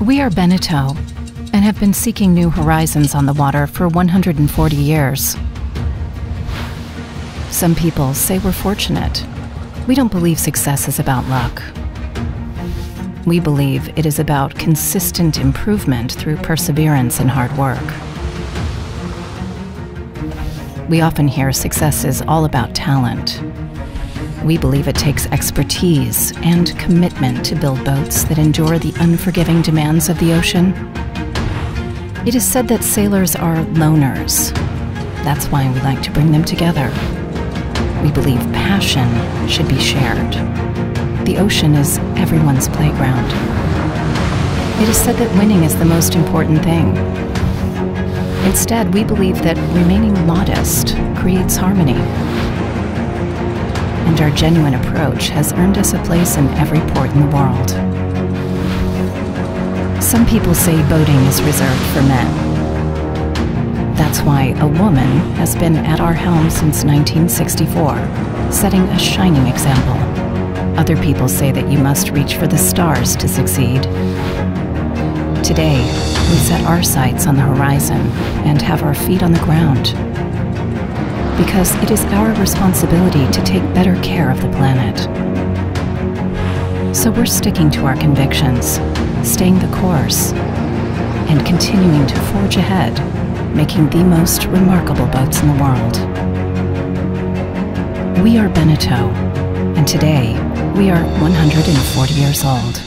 We are Beneteau and have been seeking new horizons on the water for 140 years. Some people say we're fortunate. We don't believe success is about luck. We believe it is about consistent improvement through perseverance and hard work. We often hear success is all about talent. We believe it takes expertise and commitment to build boats that endure the unforgiving demands of the ocean. It is said that sailors are loners. That's why we like to bring them together. We believe passion should be shared. The ocean is everyone's playground. It is said that winning is the most important thing. Instead, we believe that remaining modest creates harmony and our genuine approach has earned us a place in every port in the world. Some people say boating is reserved for men. That's why a woman has been at our helm since 1964, setting a shining example. Other people say that you must reach for the stars to succeed. Today, we set our sights on the horizon and have our feet on the ground because it is our responsibility to take better care of the planet. So we're sticking to our convictions, staying the course, and continuing to forge ahead, making the most remarkable boats in the world. We are Beneteau, and today we are 140 years old.